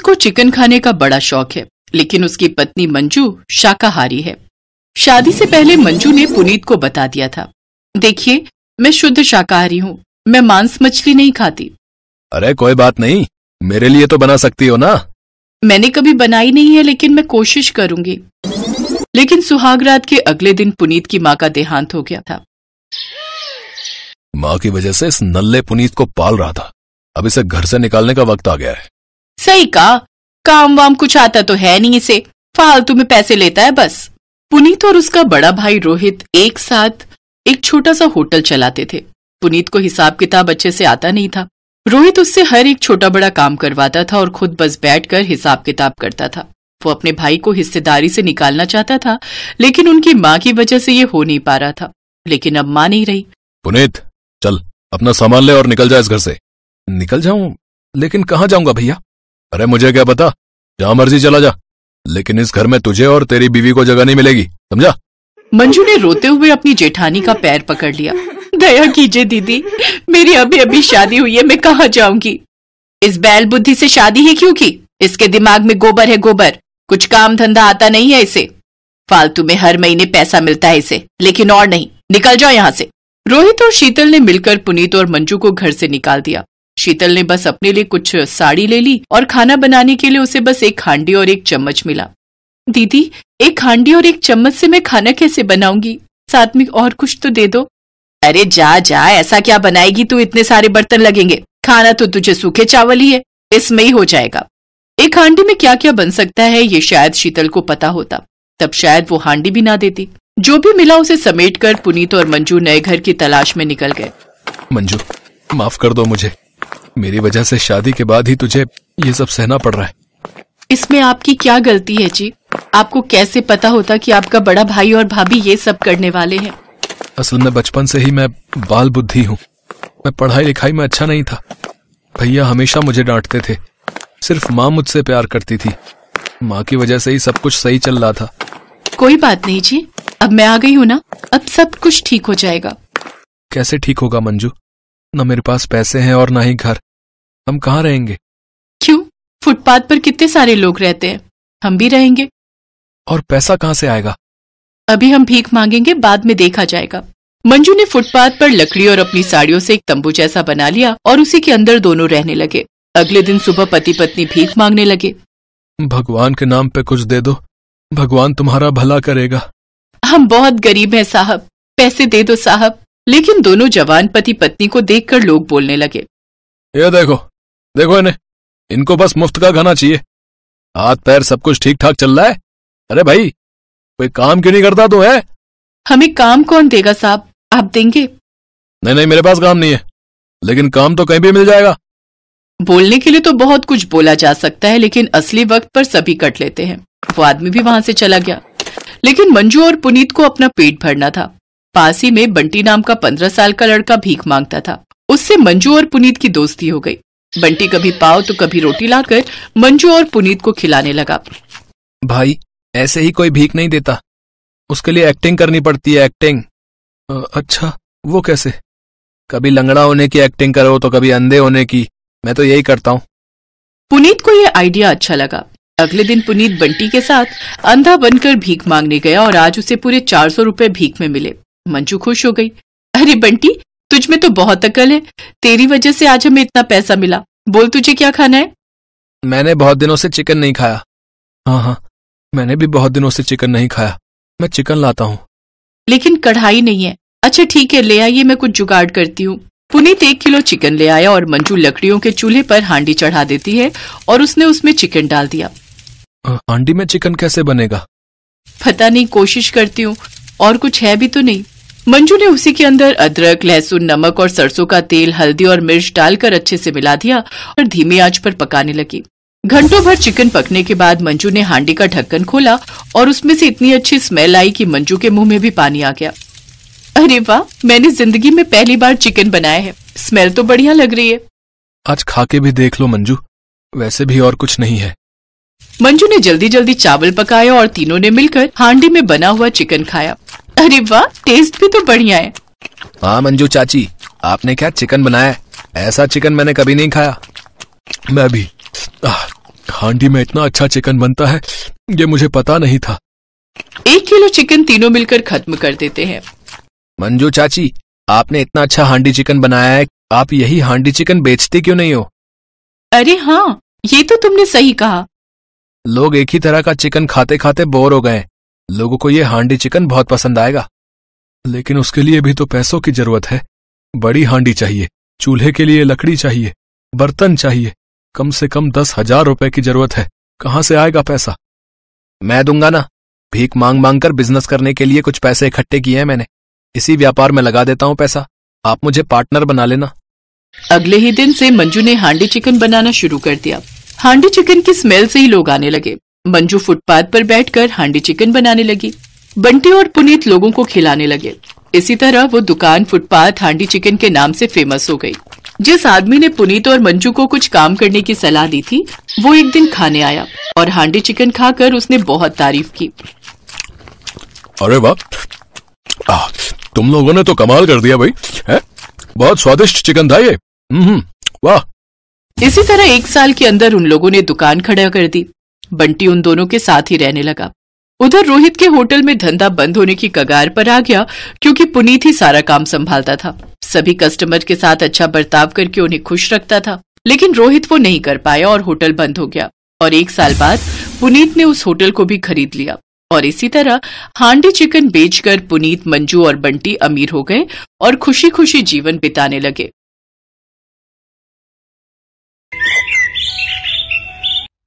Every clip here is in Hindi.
पुनीत को चिकन खाने का बड़ा शौक है लेकिन उसकी पत्नी मंजू शाकाहारी है। शादी से पहले मंजू ने पुनीत को बता दिया था देखिए मैं शुद्ध शाकाहारी हूँ मैं मांस मछली नहीं खाती। अरे कोई बात नहीं मेरे लिए तो बना सकती हो ना? मैंने कभी बनाई नहीं है लेकिन मैं कोशिश करूँगी। लेकिन सुहाग रात के अगले दिन पुनीत की माँ का देहांत हो गया था। माँ की वजह से इस नल्ले पुनीत को पाल रहा था। अब इसे घर से निकालने का वक्त आ गया है। सही कहा। काम वाम कुछ आता तो है नहीं इसे। फालतू में पैसे लेता है बस। पुनीत और उसका बड़ा भाई रोहित एक साथ एक छोटा सा होटल चलाते थे। पुनीत को हिसाब किताब अच्छे से आता नहीं था। रोहित उससे हर एक छोटा बड़ा काम करवाता था और खुद बस बैठकर हिसाब किताब करता था। वो अपने भाई को हिस्सेदारी से निकालना चाहता था, लेकिन उनकी माँ की वजह से ये हो नहीं पा रहा था। लेकिन अब माँ नहीं रही। पुनीत, चल, अपना सामान ले और निकल जा इस घर से। निकल जाऊँ? लेकिन कहाँ जाऊँगा भैया? अरे मुझे क्या पता? जहाँ मर्ज़ी चला जा। लेकिन इस घर में तुझे और तेरी बीवी को जगह नहीं मिलेगी, समझा? मंजू ने रोते हुए अपनी जेठानी का पैर पकड़ लिया। दया कीजिए दीदी, मेरी अभी अभी शादी हुई है, मैं कहा जाऊँगी? इस बैल बुद्धि से शादी ही क्यों की इसके दिमाग में गोबर है गोबर। कुछ काम धंधा आता नहीं है इसे। फालतू में हर महीने पैसा मिलता है इसे, लेकिन और नहीं। निकल जाओ यहाँ से। रोहित और शीतल ने मिलकर पुनीत और मंजू को घर से निकाल दिया। शीतल ने बस अपने लिए कुछ साड़ी ले ली और खाना बनाने के लिए उसे बस एक हांडी और एक चम्मच मिला। दीदी, एक हांडी और एक चम्मच से मैं खाना कैसे बनाऊँगी? साथ में और कुछ तो दे दो। अरे जा जा, ऐसा क्या बनाएगी तू? इतने सारे बर्तन लगेंगे। खाना तो तुझे सूखे चावल ही है, इसमें ही हो जाएगा। एक हांडी में क्या क्या बन सकता है, ये शायद शीतल को पता होता। तब शायद वो हांडी भी ना देती। जो भी मिला उसे समेट कर पुनीत और मंजू नए घर की तलाश में निकल गए। मंजू, माफ़ कर दो मुझे। मेरी वजह से शादी के बाद ही तुझे ये सब सहना पड़ रहा है। इसमें आपकी क्या गलती है जी? आपको कैसे पता होता कि आपका बड़ा भाई और भाभी ये सब करने वाले हैं? असल में बचपन से ही मैं बाल बुद्धि हूँ। मैं पढ़ाई लिखाई में अच्छा नहीं था। भैया हमेशा मुझे डांटते थे। सिर्फ़ माँ मुझसे प्यार करती थी। माँ की वजह से ही सब कुछ सही चल रहा था। कोई बात नहीं जी। अब मैं आ गई हूँ ना? अब सब कुछ ठीक हो जाएगा। कैसे ठीक होगा मंजू? न मेरे पास पैसे हैं और ना ही घर। हम कहाँ रहेंगे? क्यों? फुटपाथ पर कितने सारे लोग रहते हैं? हम भी रहेंगे। और पैसा कहाँ से आएगा? अभी हम भीख मांगेंगे बाद में देखा जाएगा। मंजू ने फुटपाथ पर लकड़ी और अपनी साड़ियों से एक तंबू जैसा बना लिया और उसी के अंदर दोनों रहने लगे। अगले दिन सुबह पति पत्नी भीख मांगने लगे। भगवान के नाम पे कुछ दे दो। भगवान तुम्हारा भला करेगा। हम बहुत गरीब हैं साहब। पैसे दे दो साहब। लेकिन दोनों जवान पति पत्नी को देखकर लोग बोलने लगे। ये देखो देखो इन्हें। इनको बस मुफ़्त का खाना चाहिए। हाथ पैर सब कुछ ठीक ठाक चल रहा है। अरे भाई कोई काम क्यों नहीं करता तो है? हमें काम कौन देगा साहब? आप देंगे। नहीं नहीं मेरे पास काम नहीं है। लेकिन काम तो कहीं भी मिल जाएगा। बोलने के लिए तो बहुत कुछ बोला जा सकता है लेकिन असली वक्त पर सभी कट लेते हैं। वो आदमी भी वहाँ से चला गया। लेकिन मंजू और पुनीत को अपना पेट भरना था। पास ही में बंटी नाम का पंद्रह साल का लड़का भीख माँगता था। उससे मंजू और पुनीत की दोस्ती हो गई। बंटी कभी पाव तो कभी रोटी लाकर मंजू और पुनीत को खिलाने लगा। भाई ऐसे ही कोई भीख नहीं देता। उसके लिए एक्टिंग करनी पड़ती है एक्टिंग अच्छा वो कैसे? कभी लंगड़ा होने की एक्टिंग करो तो कभी अंधे होने की। मैं तो यही करता हूँ। पुनीत को यह आइडिया अच्छा लगा। अगले दिन पुनीत बंटी के साथ अंधा बनकर भीख मांगने गया और आज उसे पूरे चार सौ रूपए भीख में मिले। मंजू खुश हो गई। अरे बंटी तुझ में तो बहुत अकल है। तेरी वजह से आज हमें इतना पैसा मिला। बोल तुझे क्या खाना है? मैंने बहुत दिनों से चिकन नहीं खाया। हाँ हाँ मैंने भी बहुत दिनों से चिकन नहीं खाया। मैं चिकन लाता हूँ। लेकिन कढ़ाई नहीं है। अच्छा ठीक है ले आइए मैं कुछ जुगाड़ करती हूँ। पुनीत एक किलो चिकन ले आया और मंजू लकड़ियों के चूल्हे पर हांडी चढ़ा देती है और उसने उसमें चिकन डाल दिया। हांडी में चिकन कैसे बनेगा? पता नहीं कोशिश करती हूँ। और कुछ है भी तो नहीं। मंजू ने उसी के अंदर अदरक लहसुन नमक और सरसों का तेल हल्दी और मिर्च डालकर अच्छे से मिला दिया और धीमी आँच पर पकाने लगी। घंटों भर चिकन पकने के बाद मंजू ने हांडी का ढक्कन खोला और उसमें से इतनी अच्छी स्मेल आई कि मंजू के मुँह में भी पानी आ गया। अरे वाह मैंने ज़िंदगी में पहली बार चिकन बनाया है। स्मेल तो बढ़िया लग रही है। आज खा के भी देख लो मंजू वैसे भी और कुछ नहीं है। मंजू ने जल्दी जल्दी चावल पकाया और तीनों ने मिलकर हांडी में बना हुआ चिकन खाया। अरे वाह टेस्ट भी तो बढ़िया है। हाँ मंजू चाची आपने क्या चिकन बनाया? ऐसा चिकन मैंने कभी नहीं खाया। मैं भी। हांडी में इतना अच्छा चिकन बनता है ये मुझे पता नहीं था। एक किलो चिकन तीनों मिलकर खत्म कर देते हैं। मंजू चाची आपने इतना अच्छा हांडी चिकन बनाया है आप यही हांडी चिकन बेचते क्यों नहीं हो? अरे हाँ ये तो तुमने सही कहा। लोग एक ही तरह का चिकन खाते खाते बोर हो गए लोगों को ये हांडी चिकन बहुत पसंद आएगा। लेकिन उसके लिए भी तो पैसों की ज़रूरत है। बड़ी हांडी चाहिए, चूल्हे के लिए लकड़ी चाहिए, बर्तन चाहिए, कम से कम दस हज़ार रुपए की ज़रूरत है। कहाँ से आएगा पैसा? मैं दूँगा ना। भीख मांग मांग कर बिज़नेस करने के लिए कुछ पैसे इकट्ठे किए हैं मैंने। इसी व्यापार में लगा देता हूँ पैसा। आप मुझे पार्टनर बना लेना। अगले ही दिन से मंजू ने हांडी चिकन बनाना शुरू कर दिया। हांडी चिकन की स्मेल से ही लोग आने लगे। मंजू फुटपाथ पर बैठकर हांडी चिकन बनाने लगी। बंटी और पुनीत लोगों को खिलाने लगे। इसी तरह वो दुकान फुटपाथ हांडी चिकन के नाम से फ़ेमस हो गई। जिस आदमी ने पुनीत और मंजू को कुछ काम करने की सलाह दी थी वो एक दिन खाने आया और हांडी चिकन खाकर उसने बहुत तारीफ़ की। अरे वाह। तुम लोगों ने तो कमाल कर दिया भाई है? बहुत स्वादिष्ट चिकन था ये। हम्म, वाह। इसी तरह एक साल के अंदर उन लोगों ने दुकान खड़ा कर दी। बंटी उन दोनों के साथ ही रहने लगा। उधर रोहित के होटल में धंधा बंद होने की कगार पर आ गया, क्योंकि पुनीत ही सारा काम संभालता था। सभी कस्टमर के साथ अच्छा बर्ताव करके उन्हें खुश रखता था, लेकिन रोहित वो नहीं कर पाया और होटल बंद हो गया। और एक साल बाद पुनीत ने उस होटल को भी खरीद लिया। और इसी तरह हांडी चिकन बेचकर पुनीत, मंजू और बंटी अमीर हो गए और खुशी खुशी जीवन बिताने लगे।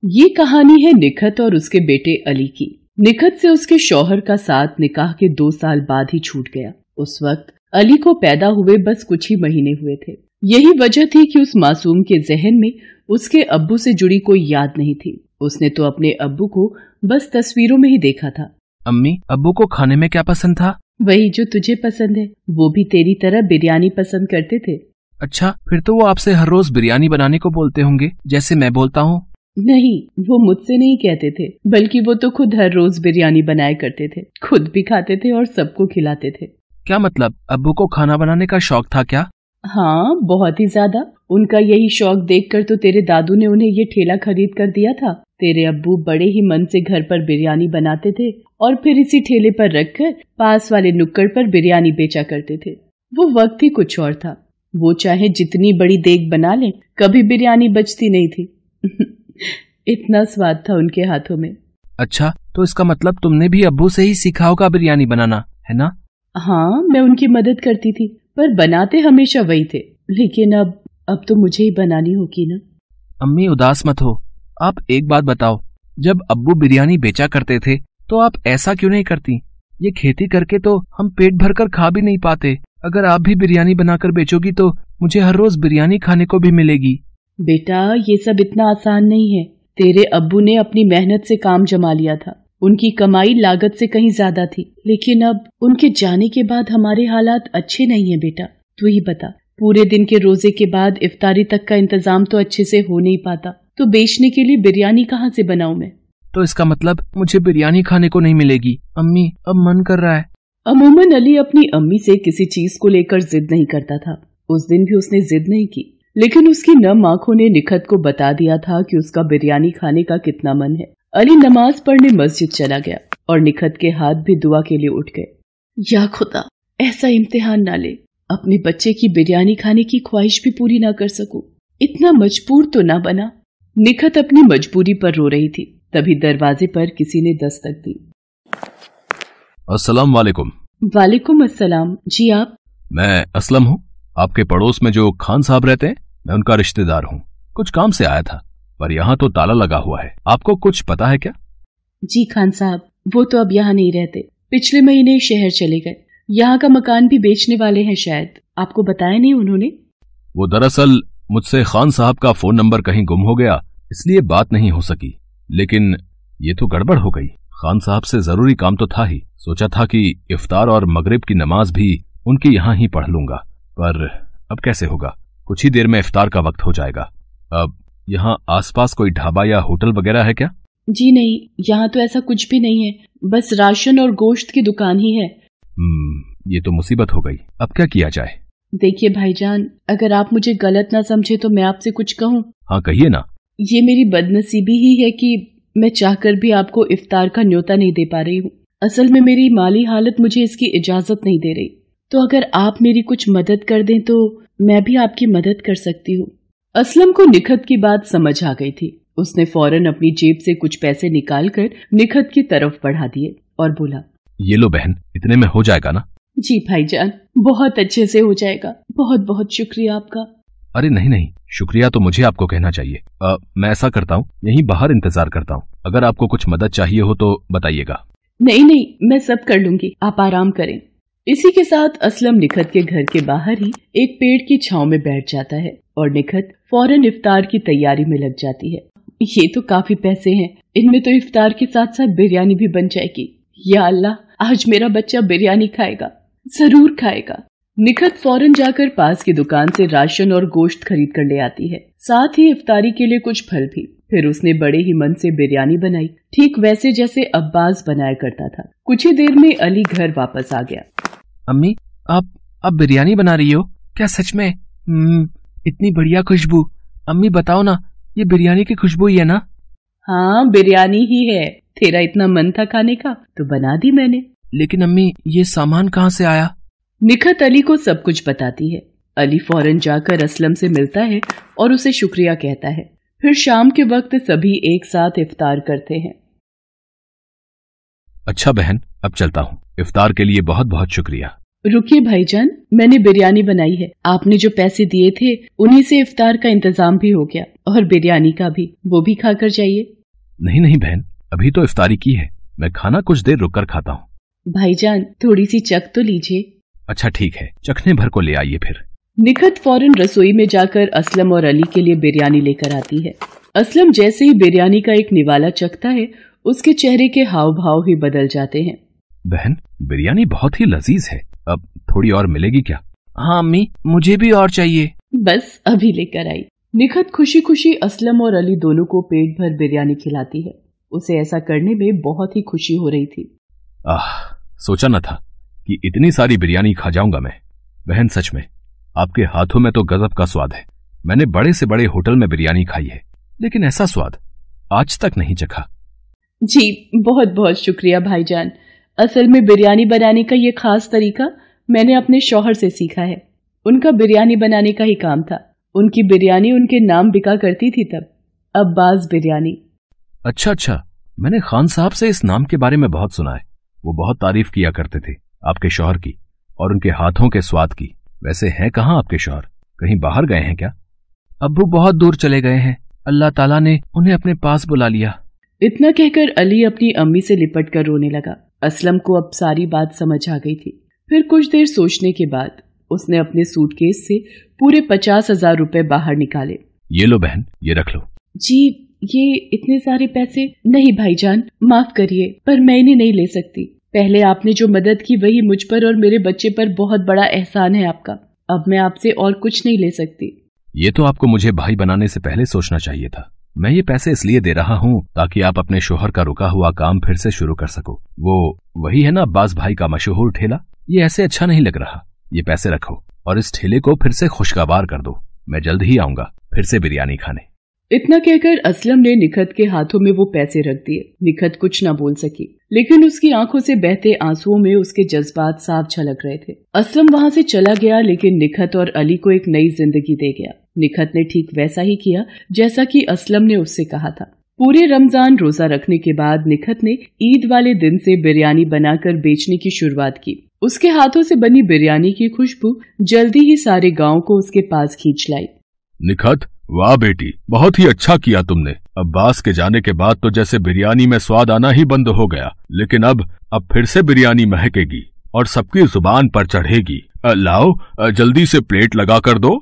ये कहानी है निखत और उसके बेटे अली की। निखत से उसके शौहर का साथ निकाह के दो साल बाद ही छूट गया। उस वक्त अली को पैदा हुए बस कुछ ही महीने हुए थे। यही वजह थी कि उस मासूम के जहन में उसके अब्बू से जुड़ी कोई याद नहीं थी। उसने तो अपने अब्बू को बस तस्वीरों में ही देखा था। अम्मी अब्बू को खाने में क्या पसंद था? वही जो तुझे पसंद है। वो भी तेरी तरह बिरयानी पसंद करते थे। अच्छा फिर तो वो आपसे हर रोज बिरयानी बनाने को बोलते होंगे जैसे मैं बोलता हूँ। नहीं वो मुझसे नहीं कहते थे बल्कि वो तो खुद हर रोज बिरयानी बनाया करते थे खुद भी खाते थे और सबको खिलाते थे। क्या मतलब अब्बू को खाना बनाने का शौक था क्या? हाँ बहुत ही ज़्यादा। उनका यही शौक देखकर तो तेरे दादू ने उन्हें ये ठेला खरीद कर दिया था। तेरे अब्बू बड़े ही मन से घर पर बिरयानी बनाते थे और फिर इसी ठेले पर रखकर पास वाले नुक्कड़ पर बिरयानी बेचा करते थे। वो वक्त ही कुछ और था। वो चाहे जितनी बड़ी देग बना ले कभी बिरयानी बचती नहीं थी। इतना स्वाद था उनके हाथों में। अच्छा तो इसका मतलब तुमने भी अब्बू से ही सीखा होगा बिरयानी बनाना है ना? हाँ मैं उनकी मदद करती थी पर बनाते हमेशा वही थे। लेकिन अब अब तो मुझे ही बनानी होगी ना। अम्मी उदास मत हो। आप एक बात बताओ जब अब्बू बिरयानी बेचा करते थे तो आप ऐसा क्यों नहीं करती? ये खेती करके तो हम पेट भर कर खा भी नहीं पाते। अगर आप भी बिरयानी बनाकर बेचोगी तो मुझे हर रोज बिरयानी खाने को भी मिलेगी। बेटा ये सब इतना आसान नहीं है। तेरे अब्बू ने अपनी मेहनत से काम जमा लिया था। उनकी कमाई लागत से कहीं ज़्यादा थी। लेकिन अब उनके जाने के बाद हमारे हालात अच्छे नहीं है बेटा। तू ही बता पूरे दिन के रोज़े के बाद इफ्तारी तक का इंतज़ाम तो अच्छे से हो नहीं पाता। तो बेचने के लिए बिरयानी कहाँ से बनाऊ मैं? तो इसका मतलब मुझे बिरयानी खाने को नहीं मिलेगी। अम्मी अब मन कर रहा है। अमूमन अली अपनी अम्मी से किसी चीज़ को लेकर जिद नहीं करता था। उस दिन भी उसने जिद नहीं की। लेकिन उसकी नम आँखों ने निखत को बता दिया था कि उसका बिरयानी खाने का कितना मन है। अली नमाज़ पढ़ने मस्जिद चला गया और निखत के हाथ भी दुआ के लिए उठ गए। या खुदा ऐसा इम्तिहान ना ले। अपने बच्चे की बिरयानी खाने की ख्वाहिश भी पूरी ना कर सकूँ। इतना मजबूर तो ना बना। निखत अपनी मजबूरी पर रो रही थी। तभी दरवाजे पर किसी ने दस्तक दी। अस्सलाम वालेकुम। वालेकुम अस्सलाम। जी आप? मैं असलम हूँ। आपके पड़ोस में जो खान साहब रहते हैं मैं उनका रिश्तेदार हूँ। कुछ काम से आया था पर यहाँ तो ताला लगा हुआ है। आपको कुछ पता है क्या? जी खान साहब वो तो अब यहाँ नहीं रहते। पिछले महीने शहर चले गए। यहाँ का मकान भी बेचने वाले हैं शायद। आपको बताया नहीं उन्होंने? वो दरअसल मुझसे खान साहब का फ़ोन नंबर कहीं गुम हो गया इसलिए बात नहीं हो सकी। लेकिन ये तो गड़बड़ हो गई। खान साहब से ज़रूरी काम तो था ही। सोचा था कि इफ्तार और मगरिब की नमाज़ भी उनके यहाँ ही पढ़ लूँगा। पर अब कैसे होगा? कुछ ही देर में इफ्तार का वक्त हो जाएगा। अब यहाँ आसपास कोई ढाबा या होटल वगैरह है क्या? जी नहीं यहाँ तो ऐसा कुछ भी नहीं है। बस राशन और गोश्त की दुकान ही है। हम्म, ये तो मुसीबत हो गई। अब क्या किया जाए? देखिए भाईजान अगर आप मुझे गलत ना समझे तो मैं आपसे कुछ कहूँ। हाँ कहिए ना। ये मेरी बदनसीबी ही है कि मैं चाहकर भी आपको इफ्तार का न्योता नहीं दे पा रही हूँ। असल में मेरी माली हालत मुझे इसकी इजाज़त नहीं दे रही। तो अगर आप मेरी कुछ मदद कर दें तो मैं भी आपकी मदद कर सकती हूँ। असलम को निखत की बात समझ आ गई थी। उसने फ़ौरन अपनी जेब से कुछ पैसे निकालकर निखत की तरफ़ बढ़ा दिए और बोला ये लो बहन इतने में हो जाएगा ना? जी भाईजान बहुत अच्छे से हो जाएगा। बहुत बहुत शुक्रिया आपका। अरे नहीं नहीं शुक्रिया तो मुझे आपको कहना चाहिए। आ, मैं ऐसा करता हूँ यहीं बाहर इंतज़ार करता हूँ। अगर आपको कुछ मदद चाहिए हो तो बताइएगा। नहीं नहीं मैं सब कर लूँगी। आप आराम करें। इसी के साथ असलम निखत के घर के बाहर ही एक पेड़ की छाव में बैठ जाता है और निखत फ़ौरन इफ्तार की तैयारी में लग जाती है। ये तो काफ़ी पैसे हैं। इनमें तो इफ्तार के साथ साथ बिरयानी भी बन जाएगी। या अल्लाह, आज मेरा बच्चा बिरयानी खाएगा। ज़रूर खाएगा। निखत फ़ौरन जाकर पास की दुकान से राशन और गोश्त खरीद कर ले आती है। साथ ही इफ्तारी के लिए कुछ फल भी। फिर उसने बड़े ही मन से बिरयानी बनाई। ठीक वैसे जैसे अब्बास बनाया करता था। कुछ ही देर में अली घर वापस आ गया। अम्मी आप आप बिरयानी बना रही हो? क्या सच में? हम्म, इतनी बढ़िया खुशबू। अम्मी बताओ ना ये बिरयानी की खुशबू ही है ना? हाँ बिरयानी ही है। तेरा इतना मन था खाने का तो बना दी मैंने। लेकिन अम्मी ये सामान कहाँ से आया? निखत अली को सब कुछ बताती है। अली फ़ौरन जाकर असलम से मिलता है और उसे शुक्रिया कहता है। फिर शाम के वक्त सभी एक साथ इफ्तार करते हैं। अच्छा बहन अब चलता हूँ। इफ्तार के लिए बहुत बहुत शुक्रिया। रुकिए भाईजान मैंने बिरयानी बनाई है। आपने जो पैसे दिए थे उन्हीं से इफ्तार का इंतज़ाम भी हो गया और बिरयानी का भी। वो भी खाकर जाइए। नहीं नहीं बहन अभी तो इफ्तारी की है। मैं खाना कुछ देर रुककर खाता हूँ। भाईजान थोड़ी सी चक तो लीजिए। अच्छा ठीक है। चखने भर को ले आइए फिर। निखत फ़ौरन रसोई में जाकर असलम और अली के लिए बिरयानी लेकर आती है। असलम जैसे ही बिरयानी का एक निवाला चखता है उसके चेहरे के हाव भाव ही बदल जाते हैं। बहन बिरयानी बहुत ही लजीज है। अब थोड़ी और मिलेगी क्या? हाँ अम्मी मुझे भी और चाहिए। बस अभी लेकर आई। निखत खुशी खुशी असलम और अली दोनों को पेट भर बिरयानी खिलाती है। उसे ऐसा करने में बहुत ही खुशी हो रही थी। आह सोचा न था कि इतनी सारी बिरयानी खा जाऊँगा मैं। बहन सच में आपके हाथों में तो गजब का स्वाद है। मैंने बड़े से बड़े होटल में बिरयानी खाई है लेकिन ऐसा स्वाद आज तक नहीं चखा। जी बहुत बहुत शुक्रिया, भाईजान। असल में बिरयानी बनाने का ये खास तरीका मैंने अपने शौहर से सीखा है। उनका बिरयानी बनाने का ही काम था। उनकी बिरयानी उनके नाम बिका करती थी तब। अब्बास बिरयानी। अच्छा अच्छा। मैंने खान साहब से इस नाम के बारे में बहुत सुना है। वो बहुत तारीफ़ किया करते थे, आपके शौहर की, और उनके हाथों के स्वाद की। वैसे हैं कहाँ आपके शौहर? कहीं बाहर गए हैं क्या? अब्बू बहुत दूर चले गए हैं। अल्लाह ताला ने उन्हें अपने पास बुला लिया। इतना कहकर अली अपनी अम्मी से लिपट कर रोने लगा। असलम को अब सारी बात समझ आ गई थी। फिर कुछ देर सोचने के बाद उसने अपने सूटकेस से पूरे पचास हज़ार रूपए बाहर निकाले। ये लो बहन ये रख लो। जी ये इतने सारे पैसे? नहीं भाईजान माफ़ करिए पर मैं इन्हें नहीं ले सकती। पहले आपने जो मदद की वही मुझ पर और मेरे बच्चे पर बहुत बड़ा एहसान है आपका। अब मैं आपसे और कुछ नहीं ले सकती। ये तो आपको मुझे भाई बनाने से पहले सोचना चाहिए था। मैं ये पैसे इसलिए दे रहा हूँ ताकि आप अपने शोहर का रुका हुआ काम फिर से शुरू कर सको। वो वही है ना अब्बास भाई का मशहूर ठेला? ये ऐसे अच्छा नहीं लग रहा। ये पैसे रखो और इस ठेले को फिर से खुशगवार कर दो। मैं जल्द ही आऊँगा। फिर से बिरयानी खाने। इतना कहकर असलम ने निखत के हाथों में वो पैसे रख दिए। निखत कुछ न बोल सकी, लेकिन उसकी आँखों से बहते आंसुओं में उसके जज्बात साफ़ झलक रहे थे। असलम वहाँ से चला गया, लेकिन निखत और अली को एक नई ज़िंदगी दे गया। निखत ने ठीक वैसा ही किया, जैसा कि असलम ने उससे कहा था। पूरे रमज़ान रोजा रखने के बाद निखत ने ईद वाले दिन से बिरयानी बनाकर बेचने की शुरुआत की। उसके हाथों से बनी बिरयानी की खुशबू जल्दी ही सारे गाँव को उसके पास खींच लाई। निखत वाह बेटी, बहुत ही अच्छा किया तुमने। अब्बास के जाने के बाद तो जैसे बिरयानी में स्वाद आना ही बंद हो गया, लेकिन अब अब फिर से बिरयानी महकेगी, और सबकी ज़ुबान पर चढ़ेगी। लाओ जल्दी से प्लेट लगा कर दो।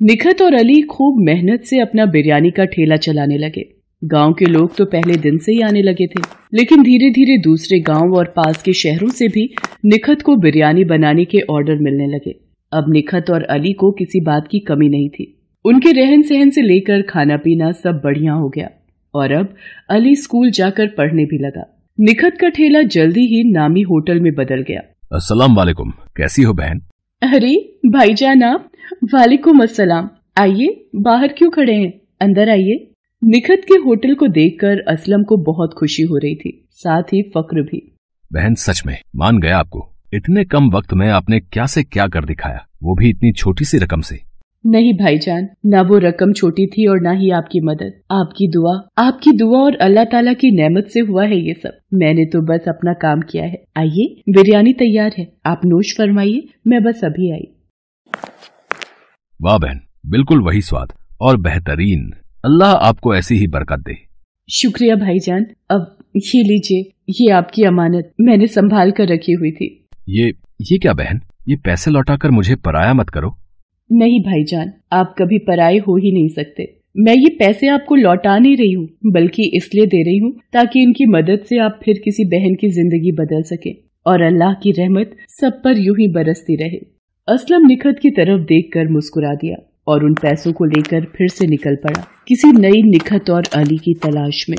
निखत और अली खूब मेहनत से अपना बिरयानी का ठेला चलाने लगे। गाँव के लोग तो पहले दिन से ही आने लगे थे, लेकिन धीरे धीरे दूसरे गाँव और पास के शहरों से भी निखत को बिरयानी बनाने के ऑर्डर मिलने लगे। अब निखत और अली को किसी बात की कमी नहीं थी। उनके रहन सहन से लेकर खाना पीना सब बढ़िया हो गया और अब अली स्कूल जाकर पढ़ने भी लगा। निखत का ठेला जल्दी ही नामी होटल में बदल गया। अस्सलाम वालेकुम। कैसी हो बहन? अरे भाईजान आप वालेकुम अस्सलाम। आइए बाहर क्यों खड़े हैं? अंदर आइए। निखत के होटल को देखकर असलम को बहुत खुशी हो रही थी साथ ही फक्र भी। बहन सच में मान गया आपको। इतने कम वक्त में आपने क्या से क्या कर दिखाया? वो भी इतनी छोटी सी रकम से। नहीं भाईजान ना वो रकम छोटी थी और ना ही आपकी मदद। आपकी दुआ आपकी दुआ और अल्लाह ताला की नेमत से हुआ है ये सब। मैंने तो बस अपना काम किया है। आइए बिरयानी तैयार है। आप नोश फरमाइए मैं बस अभी आई। वाह बहन बिल्कुल वही स्वाद और बेहतरीन। अल्लाह आपको ऐसी ही बरकत दे। शुक्रिया भाईजान। अब ये लीजिए ये आपकी अमानत मैंने संभाल कर रखी हुई थी। ये ये क्या बहन? ये पैसे लौटाकर मुझे पराया मत करो। नहीं भाईजान, आप कभी पराये हो ही नहीं सकते। मैं ये पैसे आपको लौटा नहीं रही हूँ, बल्कि इसलिए दे रही हूँ ताकि इनकी मदद से आप फिर किसी बहन की ज़िंदगी बदल सके और अल्लाह की रहमत सब पर यूँ ही बरसती रहे। असलम निखत की तरफ़ देखकर मुस्कुरा दिया और उन पैसों को लेकर फिर से निकल पड़ा, किसी नई निखत और अली की तलाश में।